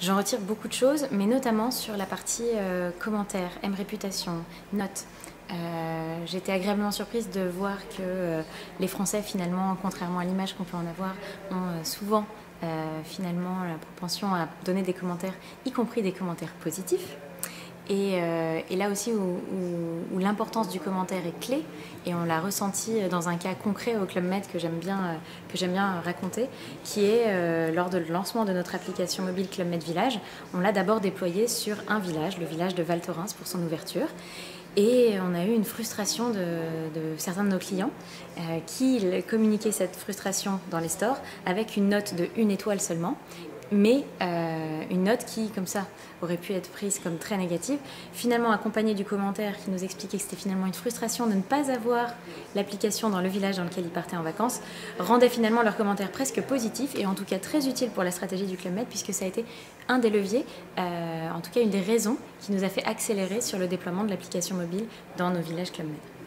J'en retire beaucoup de choses, mais notamment sur la partie euh, commentaires, M réputation, notes. Euh, J'étais agréablement surprise de voir que euh, les Français, finalement, contrairement à l'image qu'on peut en avoir, ont souvent finalement la propension à donner des commentaires, y compris des commentaires positifs. Euh, et, là aussi où, l'importance du commentaire est clé, et on l'a ressenti dans un cas concret au Club Med que j'aime bien, euh, raconter, qui est euh, lors de lancement de notre application mobile Club Med Village. On l'a d'abord déployé sur un village, le village de Val Thorens pour son ouverture. Et on a eu une frustration de, certains de nos clients qui communiquaient cette frustration dans les stores avec une note de une étoile seulement mais euh, une note qui, comme ça, aurait pu être prise comme très négative, finalement accompagnée du commentaire qui nous expliquait que c'était finalement une frustration de ne pas avoir l'application dans le village dans lequel ils partaient en vacances, rendait finalement leur commentaire presque positif et en tout cas très utile pour la stratégie du Club Med puisque ça a été un des leviers, euh, en tout cas une des raisons qui nous a fait accélérer sur le déploiement de l'application mobile dans nos villages Club Med.